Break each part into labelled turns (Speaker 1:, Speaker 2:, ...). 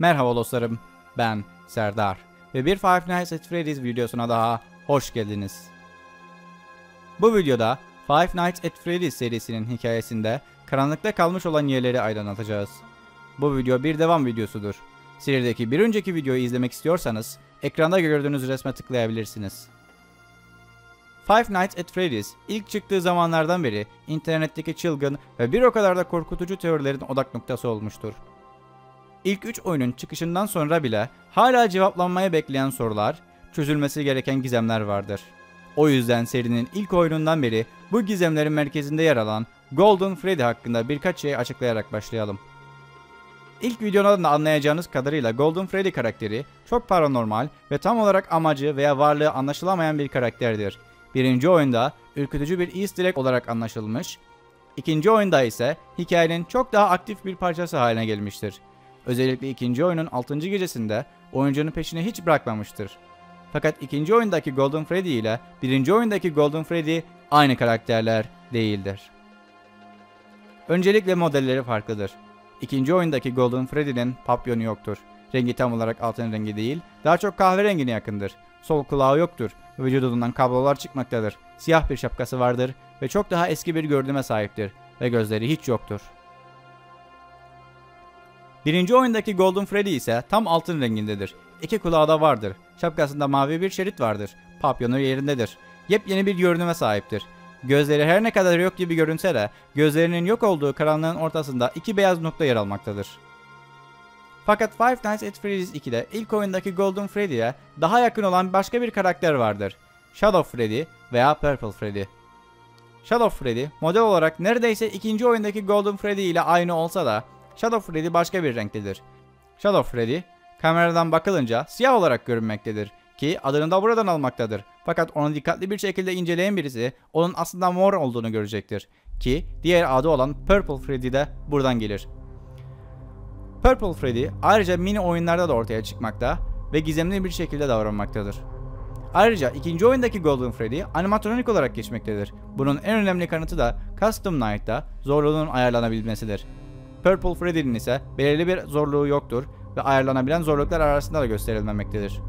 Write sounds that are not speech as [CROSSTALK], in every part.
Speaker 1: Merhaba dostlarım, ben Serdar ve bir Five Nights at Freddy's videosuna daha hoş geldiniz. Bu videoda Five Nights at Freddy's serisinin hikayesinde karanlıkta kalmış olan yerleri aydınlatacağız. Bu video bir devam videosudur. Serideki bir önceki videoyu izlemek istiyorsanız ekranda gördüğünüz resme tıklayabilirsiniz. Five Nights at Freddy's ilk çıktığı zamanlardan beri internetteki çılgın ve bir o kadar da korkutucu teorilerin odak noktası olmuştur. İlk 3 oyunun çıkışından sonra bile hala cevaplanmaya bekleyen sorular, çözülmesi gereken gizemler vardır. O yüzden serinin ilk oyunundan beri bu gizemlerin merkezinde yer alan Golden Freddy hakkında birkaç şey açıklayarak başlayalım. İlk videodan da anlayacağınız kadarıyla Golden Freddy karakteri çok paranormal ve tam olarak amacı veya varlığı anlaşılamayan bir karakterdir. Birinci oyunda ürkütücü bir easter egg olarak anlaşılmış, ikinci oyunda ise hikayenin çok daha aktif bir parçası haline gelmiştir. Özellikle ikinci oyunun 6. gecesinde oyuncunun peşini hiç bırakmamıştır. Fakat ikinci oyundaki Golden Freddy ile birinci oyundaki Golden Freddy aynı karakterler değildir. Öncelikle modelleri farklıdır. İkinci oyundaki Golden Freddy'nin papyonu yoktur. Rengi tam olarak altın rengi değil, daha çok kahverengine yakındır. Sol kulağı yoktur, vücudundan kablolar çıkmaktadır. Siyah bir şapkası vardır ve çok daha eski bir görünüme sahiptir ve gözleri hiç yoktur. Birinci oyundaki Golden Freddy ise tam altın rengindedir. İki kulağı da vardır. Şapkasında mavi bir şerit vardır. Papyonu yerindedir. Yepyeni bir görünüme sahiptir. Gözleri her ne kadar yok gibi görünse de gözlerinin yok olduğu karanlığın ortasında iki beyaz nokta yer almaktadır. Fakat Five Nights at Freddy's 2'de ilk oyundaki Golden Freddy'ye daha yakın olan başka bir karakter vardır. Shadow Freddy veya Purple Freddy. Shadow Freddy model olarak neredeyse ikinci oyundaki Golden Freddy ile aynı olsa da Shadow Freddy başka bir renktedir. Shadow Freddy kameradan bakılınca siyah olarak görünmektedir ki adını da buradan almaktadır. Fakat onu dikkatli bir şekilde inceleyen birisi onun aslında mor olduğunu görecektir ki diğer adı olan Purple Freddy de buradan gelir. Purple Freddy ayrıca mini oyunlarda da ortaya çıkmakta ve gizemli bir şekilde davranmaktadır. Ayrıca ikinci oyundaki Golden Freddy animatronik olarak geçmektedir. Bunun en önemli kanıtı da Custom Night'ta zorluğunun ayarlanabilmesidir. Purple Freddy'nin ise belirli bir zorluğu yoktur ve ayarlanabilen zorluklar arasında da gösterilmemektedir.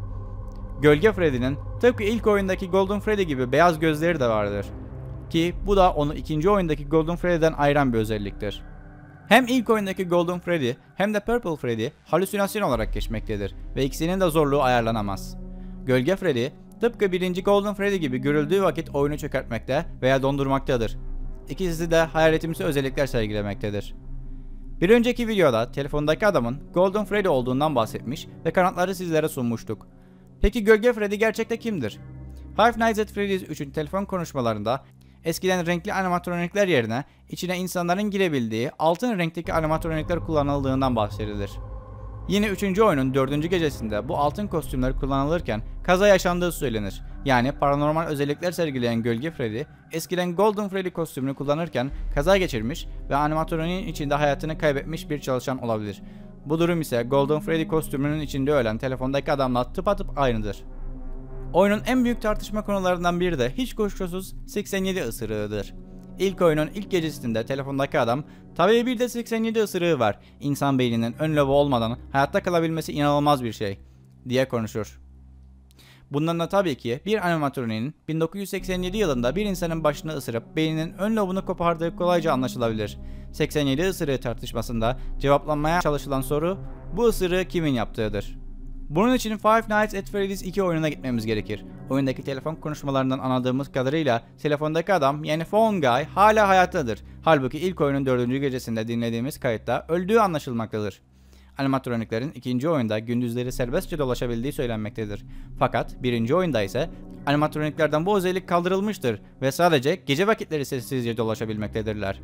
Speaker 1: Gölge Freddy'nin tıpkı ilk oyundaki Golden Freddy gibi beyaz gözleri de vardır. Ki bu da onu ikinci oyundaki Golden Freddy'den ayıran bir özelliktir. Hem ilk oyundaki Golden Freddy hem de Purple Freddy halüsinasyon olarak geçmektedir ve ikisinin de zorluğu ayarlanamaz. Gölge Freddy tıpkı birinci Golden Freddy gibi görüldüğü vakit oyunu çökertmekte veya dondurmaktadır. İkisi de hayaletimsi özellikler sergilemektedir. Bir önceki videoda telefondaki adamın Golden Freddy olduğundan bahsetmiş ve kanıtları sizlere sunmuştuk. Peki Gölge Freddy gerçekte kimdir? Five Nights at Freddy's 3'ün telefon konuşmalarında eskiden renkli animatronikler yerine içine insanların girebildiği altın renkteki animatronikler kullanıldığından bahsedilir. Yine 3. oyunun 4. gecesinde bu altın kostümler kullanılırken kaza yaşandığı söylenir. Yani paranormal özellikler sergileyen Gölge Freddy eskiden Golden Freddy kostümünü kullanırken kaza geçirmiş ve animatroniğin içinde hayatını kaybetmiş bir çalışan olabilir. Bu durum ise Golden Freddy kostümünün içinde ölen telefondaki adamla tıpatıp aynıdır. Oyunun en büyük tartışma konularından biri de hiç kuşkusuz 87 ısırığıdır. İlk oyunun ilk gecesinde telefondaki adam tabii bir de 87 ısırığı var. İnsan beyninin ön lobu olmadan hayatta kalabilmesi inanılmaz bir şey diye konuşur. Bundan da tabii ki bir animatronin 1987 yılında bir insanın başını ısırıp beyninin ön lobunu kopardığı kolayca anlaşılabilir. 87 ısırığı tartışmasında cevaplanmaya çalışılan soru bu ısırığı kimin yaptığıdır. Bunun için Five Nights at Freddy's 2 oyununa gitmemiz gerekir. Oyundaki telefon konuşmalarından anladığımız kadarıyla telefondaki adam yani Phone Guy hala hayattadır. Halbuki ilk oyunun 4. gecesinde dinlediğimiz kayıtta öldüğü anlaşılmaktadır. Animatroniklerin ikinci oyunda gündüzleri serbestçe dolaşabildiği söylenmektedir. Fakat birinci oyunda ise animatroniklerden bu özellik kaldırılmıştır ve sadece gece vakitleri sessizce dolaşabilmektedirler.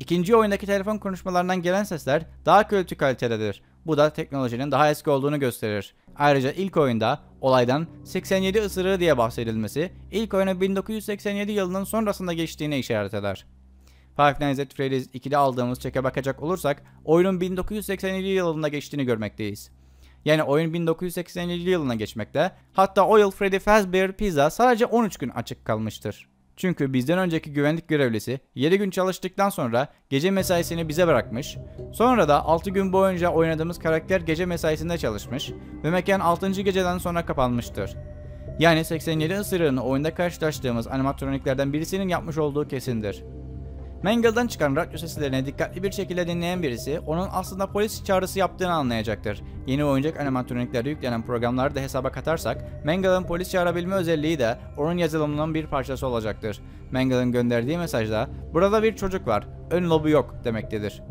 Speaker 1: İkinci oyundaki telefon konuşmalarından gelen sesler daha kötü kalitededir. Bu da teknolojinin daha eski olduğunu gösterir. Ayrıca ilk oyunda olaydan 87 ısırığı diye bahsedilmesi ilk oyunu 1987 yılının sonrasında geçtiğine işaret eder. Five Nights at Freddy's 2'de aldığımız çeke bakacak olursak oyunun 1987 yılında geçtiğini görmekteyiz. Yani oyun 1987 yılına geçmekte. Hatta o yıl Freddy Fazbear Pizza sadece 13 gün açık kalmıştır. Çünkü bizden önceki güvenlik görevlisi 7 gün çalıştıktan sonra gece mesaisini bize bırakmış. Sonra da 6 gün boyunca oynadığımız karakter gece mesaisinde çalışmış ve mekan 6. geceden sonra kapanmıştır. Yani 87 ısırığını oyunda karşılaştığımız animatroniklerden birisinin yapmış olduğu kesindir. Mangle'dan çıkan radyo seslerini dikkatli bir şekilde dinleyen birisi onun aslında polis çağrısı yaptığını anlayacaktır. Yeni oyuncak animatroniklerde yüklenen programları da hesaba katarsak, Mangle'ın polis çağırabilme özelliği de onun yazılımının bir parçası olacaktır. Mangle'ın gönderdiği mesajda burada bir çocuk var, ön lobu yok demektedir.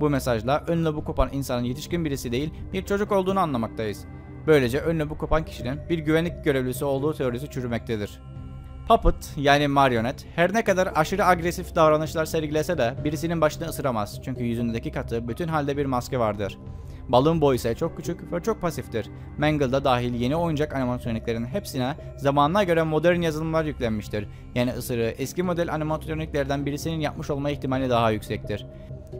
Speaker 1: Bu mesajla ön lobu kopan insanın yetişkin birisi değil bir çocuk olduğunu anlamaktayız. Böylece ön lobu kopan kişinin bir güvenlik görevlisi olduğu teorisi çürümektedir. Puppet yani marionet her ne kadar aşırı agresif davranışlar sergilese de birisinin başını ısıramaz çünkü yüzündeki katı bütün halde bir maske vardır. Balloon Boy ise çok küçük ve çok pasiftir. Mangle'da dahil yeni oyuncak animatroniklerin hepsine zamanına göre modern yazılımlar yüklenmiştir. Yani ısırığı eski model animatroniklerden birisinin yapmış olma ihtimali daha yüksektir.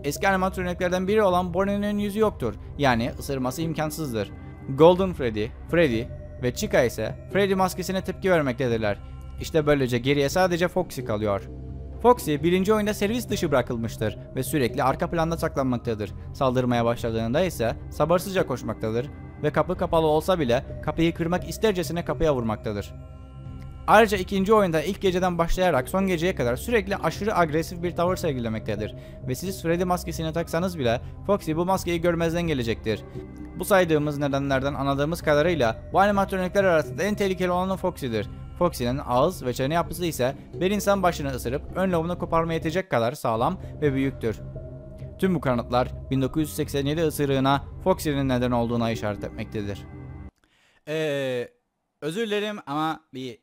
Speaker 1: Eski animatroniklerden biri olan Bonnie'nin yüzü yoktur. Yani ısırması imkansızdır. Golden Freddy, Freddy ve Chica ise Freddy maskesine tepki vermektedirler. İşte böylece geriye sadece Foxy kalıyor. Foxy birinci oyunda servis dışı bırakılmıştır ve sürekli arka planda saklanmaktadır. Saldırmaya başladığında ise sabırsızca koşmaktadır ve kapı kapalı olsa bile kapıyı kırmak istercesine kapıya vurmaktadır. Ayrıca ikinci oyunda ilk geceden başlayarak son geceye kadar sürekli aşırı agresif bir tavır sergilemektedir. Ve siz Freddy maskesini taksanız bile Foxy bu maskeyi görmezden gelecektir. Bu saydığımız nedenlerden anladığımız kadarıyla bu animatronikler arasında en tehlikeli olanı Foxy'dir. Foxy'nin ağız ve çene yapısı ise bir insan başını ısırıp ön lobunu koparmaya yetecek kadar sağlam ve büyüktür. Tüm bu kanıtlar 1987 ısırığına Foxy'nin neden olduğuna işaret etmektedir. Ee, özür dilerim ama bir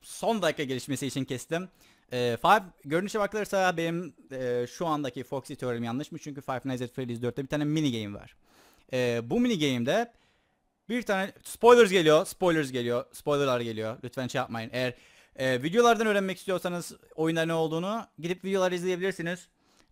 Speaker 1: son dakika gelişmesi için kestim. Ee, Five görünüşe bakılırsa benim e, şu andaki Foxy teorim yanlış mı? Çünkü Five Nights at Freddy's 4'te bir tane mini game var. Ee, bu mini game'de bir tane spoilers geliyor, spoilers geliyor, spoilerlar geliyor. Lütfen şey yapmayın. Eğer e, videolardan öğrenmek istiyorsanız oyunda ne olduğunu gidip videolar izleyebilirsiniz.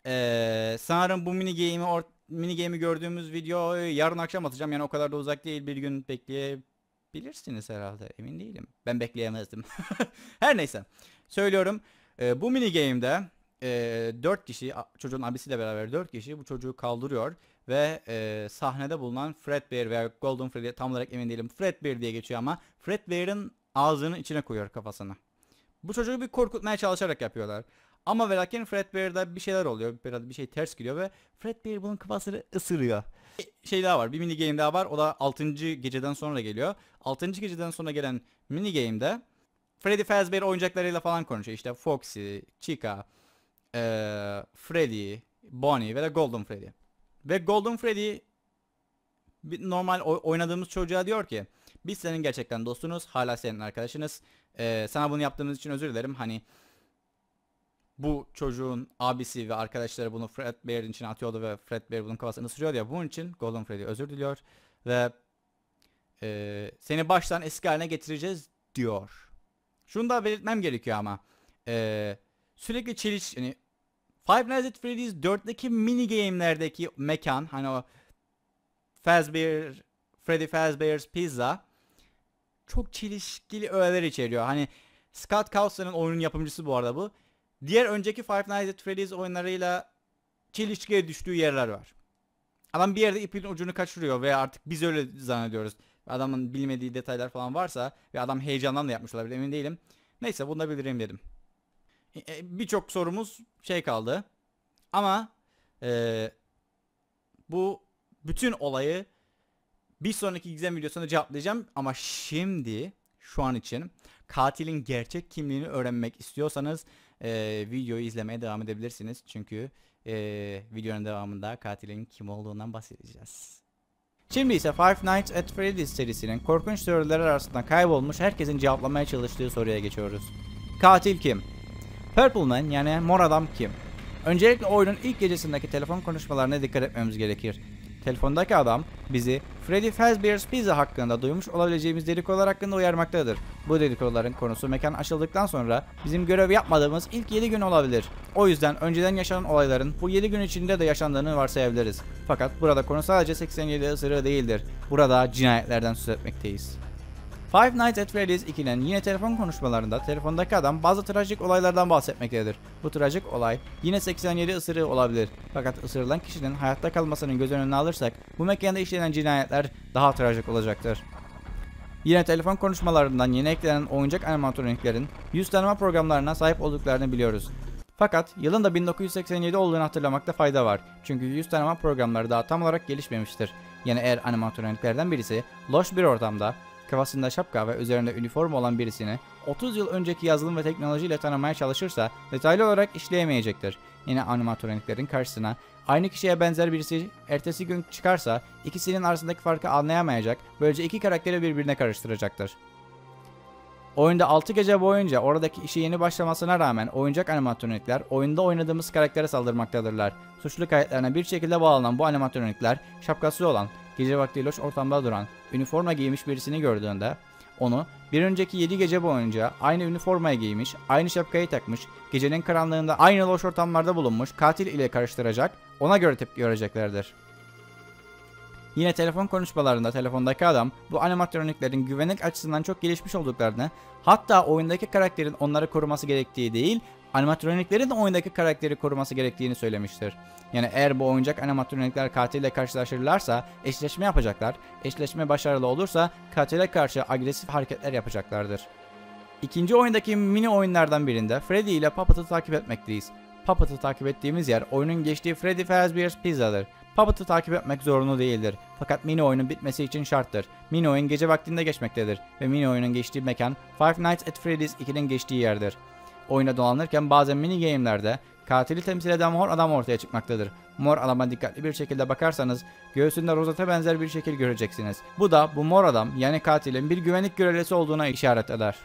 Speaker 1: Ee, sanırım bu mini game'i or mini game'i gördüğümüz videoyu yarın akşam atacağım. Yani o kadar da uzak değil. Bir gün bekleyebilirsiniz herhalde. Emin değilim. Ben bekleyemezdim. [LAUGHS] Her neyse. Söylüyorum. Ee, bu mini game'de e, 4 kişi çocuğun abisiyle beraber 4 kişi bu çocuğu kaldırıyor ve e, sahnede bulunan Fredbear veya Golden Freddy tam olarak emin değilim. Fredbear diye geçiyor ama Fredbear'ın ağzının içine koyuyor kafasını. Bu çocuğu bir korkutmaya çalışarak yapıyorlar. Ama ve lakin Fredbear'da bir şeyler oluyor. Biraz bir şey ters gidiyor ve Fredbear bunun kafasını ısırıyor. Bir şey daha var. Bir mini game daha var. O da 6. geceden sonra geliyor. 6. geceden sonra gelen mini game'de Freddy Fazbear oyuncaklarıyla falan konuşuyor. İşte Foxy, Chica, ee, Freddy, Bonnie ve de Golden Freddy. Ve Golden Freddy normal oynadığımız çocuğa diyor ki biz senin gerçekten dostunuz hala senin arkadaşınız. Ee, sana bunu yaptığımız için özür dilerim. Hani bu çocuğun abisi ve arkadaşları bunu Fred Bear'in içine atıyordu ve Fred Bear bunun kafasını ısırıyordu ya. Bunun için Golden Freddy özür diliyor ve e, seni baştan eski haline getireceğiz diyor. Şunu da belirtmem gerekiyor ama e, sürekli çeliş yani Five Nights at Freddy's 4'teki mini game'lerdeki mekan hani o Fazbear, Freddy Fazbear's Pizza çok çelişkili öğeler içeriyor. Hani Scott Cawthon'ın oyunun yapımcısı bu arada bu. Diğer önceki Five Nights at Freddy's oyunlarıyla çelişkiye düştüğü yerler var. Adam bir yerde ipin ucunu kaçırıyor veya artık biz öyle zannediyoruz. Adamın bilmediği detaylar falan varsa ve adam heyecandan da yapmış olabilir emin değilim. Neyse bunu da bildireyim dedim. E, e, birçok sorumuz şey kaldı. Ama e, bu bütün olayı bir sonraki gizem videosunda cevaplayacağım. Ama şimdi şu an için katilin gerçek kimliğini öğrenmek istiyorsanız e, videoyu izlemeye devam edebilirsiniz. Çünkü e, videonun devamında katilin kim olduğundan bahsedeceğiz. Şimdi ise Five Nights at Freddy's serisinin korkunç teoriler arasında kaybolmuş herkesin cevaplamaya çalıştığı soruya geçiyoruz. Katil kim? Purple Man yani mor adam kim? Öncelikle oyunun ilk gecesindeki telefon konuşmalarına dikkat etmemiz gerekir. Telefondaki adam bizi Freddy Fazbear's Pizza hakkında duymuş olabileceğimiz dedikodular hakkında uyarmaktadır. Bu dedikoduların konusu mekan açıldıktan sonra bizim görev yapmadığımız ilk 7 gün olabilir. O yüzden önceden yaşanan olayların bu 7 gün içinde de yaşandığını varsayabiliriz. Fakat burada konu sadece 87 ısırığı değildir. Burada cinayetlerden söz etmekteyiz. Five Nights at Freddy's 2'nin yine telefon konuşmalarında telefondaki adam bazı trajik olaylardan bahsetmektedir. Bu trajik olay yine 87 ısırığı olabilir. Fakat ısırılan kişinin hayatta kalmasının göz önüne alırsak bu mekanda işlenen cinayetler daha trajik olacaktır. Yine telefon konuşmalarından yeni eklenen oyuncak animatroniklerin yüz tanıma programlarına sahip olduklarını biliyoruz. Fakat yılın da 1987 olduğunu hatırlamakta fayda var. Çünkü yüz tanıma programları daha tam olarak gelişmemiştir. Yani eğer animatroniklerden birisi loş bir ortamda kafasında şapka ve üzerinde üniforma olan birisini 30 yıl önceki yazılım ve teknolojiyle tanımaya çalışırsa detaylı olarak işleyemeyecektir. Yine animatroniklerin karşısına aynı kişiye benzer birisi ertesi gün çıkarsa ikisinin arasındaki farkı anlayamayacak, böylece iki karakteri birbirine karıştıracaktır. Oyunda 6 gece boyunca oradaki işi yeni başlamasına rağmen oyuncak animatronikler oyunda oynadığımız karaktere saldırmaktadırlar. Suçlu kayıtlarına bir şekilde bağlanan bu animatronikler şapkası olan, gece vakti loş ortamda duran, üniforma giymiş birisini gördüğünde onu bir önceki 7 gece boyunca aynı üniformaya giymiş, aynı şapkayı takmış, gecenin karanlığında aynı loş ortamlarda bulunmuş katil ile karıştıracak, ona göre tepki göreceklerdir. Yine telefon konuşmalarında telefondaki adam bu animatroniklerin güvenlik açısından çok gelişmiş olduklarını, hatta oyundaki karakterin onları koruması gerektiği değil, animatroniklerin de oyundaki karakteri koruması gerektiğini söylemiştir. Yani eğer bu oyuncak animatronikler katille karşılaşırlarsa eşleşme yapacaklar. Eşleşme başarılı olursa katile karşı agresif hareketler yapacaklardır. İkinci oyundaki mini oyunlardan birinde Freddy ile Puppet'ı takip etmekteyiz. Puppet'ı takip ettiğimiz yer oyunun geçtiği Freddy Fazbear's Pizza'dır. Puppet'ı takip etmek zorunlu değildir. Fakat mini oyunun bitmesi için şarttır. Mini oyun gece vaktinde geçmektedir ve mini oyunun geçtiği mekan Five Nights at Freddy's 2'nin geçtiği yerdir. Oyuna dolanırken bazen mini game'lerde katili temsil eden mor adam ortaya çıkmaktadır. Mor adama dikkatli bir şekilde bakarsanız göğsünde rozete benzer bir şekil göreceksiniz. Bu da bu mor adam yani katilin bir güvenlik görevlisi olduğuna işaret eder.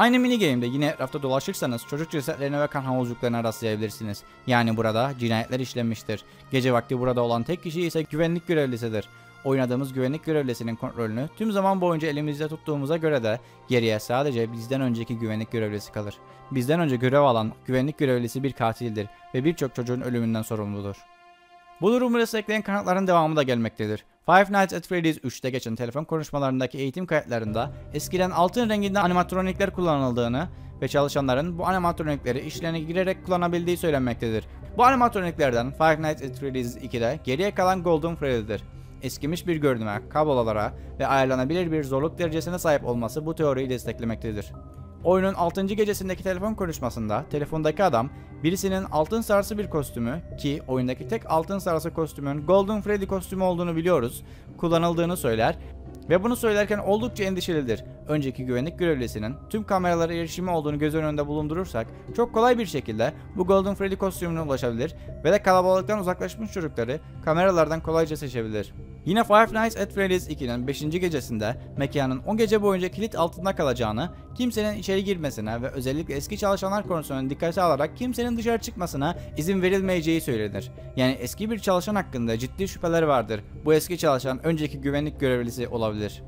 Speaker 1: Aynı mini game'de yine etrafta dolaşırsanız çocuk cesetlerine ve kan havuzluklarına rastlayabilirsiniz. Yani burada cinayetler işlenmiştir. Gece vakti burada olan tek kişi ise güvenlik görevlisidir. Oynadığımız güvenlik görevlisinin kontrolünü tüm zaman boyunca elimizde tuttuğumuza göre de geriye sadece bizden önceki güvenlik görevlisi kalır. Bizden önce görev alan güvenlik görevlisi bir katildir ve birçok çocuğun ölümünden sorumludur. Bu durumu destekleyen kanıtların devamı da gelmektedir. Five Nights at Freddy's 3'te geçen telefon konuşmalarındaki eğitim kayıtlarında eskiden altın renginde animatronikler kullanıldığını ve çalışanların bu animatronikleri işlerine girerek kullanabildiği söylenmektedir. Bu animatroniklerden Five Nights at Freddy's 2'de geriye kalan Golden Freddy'dir. Eskimiş bir görünüme, kablolara ve ayarlanabilir bir zorluk derecesine sahip olması bu teoriyi desteklemektedir. Oyunun 6. gecesindeki telefon konuşmasında telefondaki adam birisinin altın sarısı bir kostümü ki oyundaki tek altın sarısı kostümün Golden Freddy kostümü olduğunu biliyoruz kullanıldığını söyler ve bunu söylerken oldukça endişelidir. Önceki güvenlik görevlisinin tüm kameralara erişimi olduğunu göz önünde bulundurursak çok kolay bir şekilde bu Golden Freddy kostümüne ulaşabilir ve de kalabalıktan uzaklaşmış çocukları kameralardan kolayca seçebilir. Yine Five Nights at Freddy's 2'nin 5. gecesinde mekanın o gece boyunca kilit altında kalacağını, kimsenin içeri girmesine ve özellikle eski çalışanlar konusunu dikkate alarak kimsenin dışarı çıkmasına izin verilmeyeceği söylenir. Yani eski bir çalışan hakkında ciddi şüpheler vardır. Bu eski çalışan önceki güvenlik görevlisi olabilir.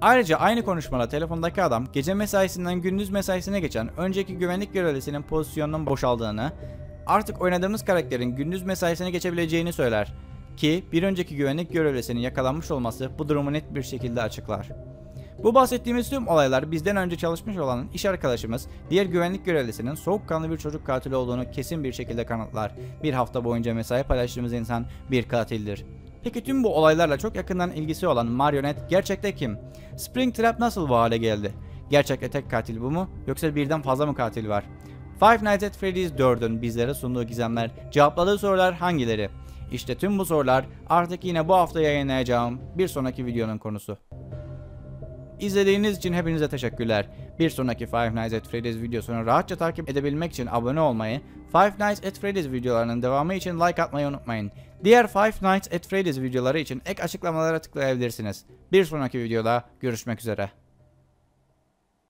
Speaker 1: Ayrıca aynı konuşmada telefondaki adam gece mesaisinden gündüz mesaisine geçen önceki güvenlik görevlisinin pozisyonunun boşaldığını, artık oynadığımız karakterin gündüz mesaisine geçebileceğini söyler. Ki bir önceki güvenlik görevlisinin yakalanmış olması bu durumu net bir şekilde açıklar. Bu bahsettiğimiz tüm olaylar bizden önce çalışmış olan iş arkadaşımız diğer güvenlik görevlisinin soğukkanlı bir çocuk katili olduğunu kesin bir şekilde kanıtlar. Bir hafta boyunca mesai paylaştığımız insan bir katildir. Peki tüm bu olaylarla çok yakından ilgisi olan marionet gerçekte kim? Springtrap nasıl bu hale geldi? Gerçekte tek katil bu mu yoksa birden fazla mı katil var? Five Nights at Freddy's 4'ün bizlere sunduğu gizemler, cevapladığı sorular hangileri? İşte tüm bu sorular artık yine bu hafta yayınlayacağım bir sonraki videonun konusu. İzlediğiniz için hepinize teşekkürler. Bir sonraki Five Nights at Freddy's videosunu rahatça takip edebilmek için abone olmayı, Five Nights at Freddy's videolarının devamı için like atmayı unutmayın. Diğer Five Nights at Freddy's videoları için ek açıklamalara tıklayabilirsiniz. Bir sonraki videoda görüşmek üzere.